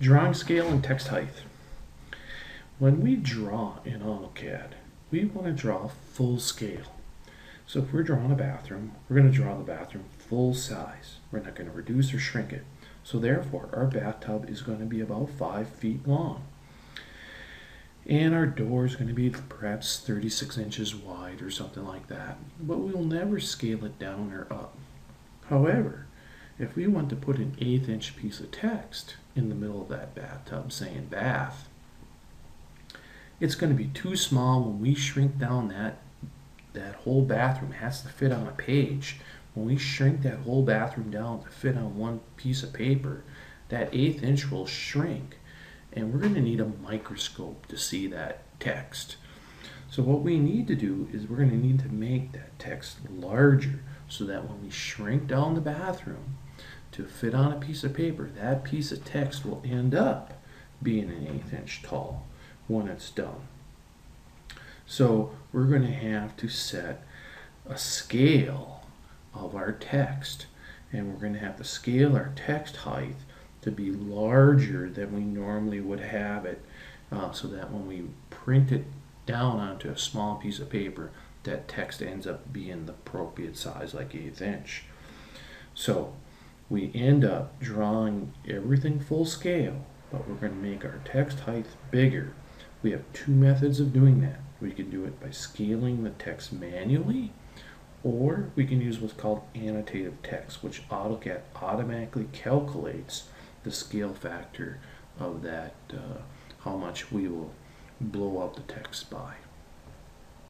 Drawing scale and text height. When we draw in AutoCAD, we want to draw full scale. So if we're drawing a bathroom, we're going to draw the bathroom full size. We're not going to reduce or shrink it. So therefore, our bathtub is going to be about five feet long. And our door is going to be perhaps 36 inches wide or something like that. But we will never scale it down or up. However, if we want to put an eighth inch piece of text in the middle of that bathtub saying bath, it's going to be too small when we shrink down that that whole bathroom has to fit on a page. When we shrink that whole bathroom down to fit on one piece of paper, that eighth inch will shrink and we're going to need a microscope to see that text. So what we need to do is we're going to need to make that text larger so that when we shrink down the bathroom to fit on a piece of paper, that piece of text will end up being an eighth inch tall when it's done. So we're going to have to set a scale of our text and we're going to have to scale our text height to be larger than we normally would have it uh, so that when we print it down onto a small piece of paper that text ends up being the appropriate size like eighth inch. So we end up drawing everything full scale but we're going to make our text height bigger. We have two methods of doing that. We can do it by scaling the text manually or we can use what's called annotative text which AutoCAD automatically calculates the scale factor of that, uh, how much we will blow up the text by.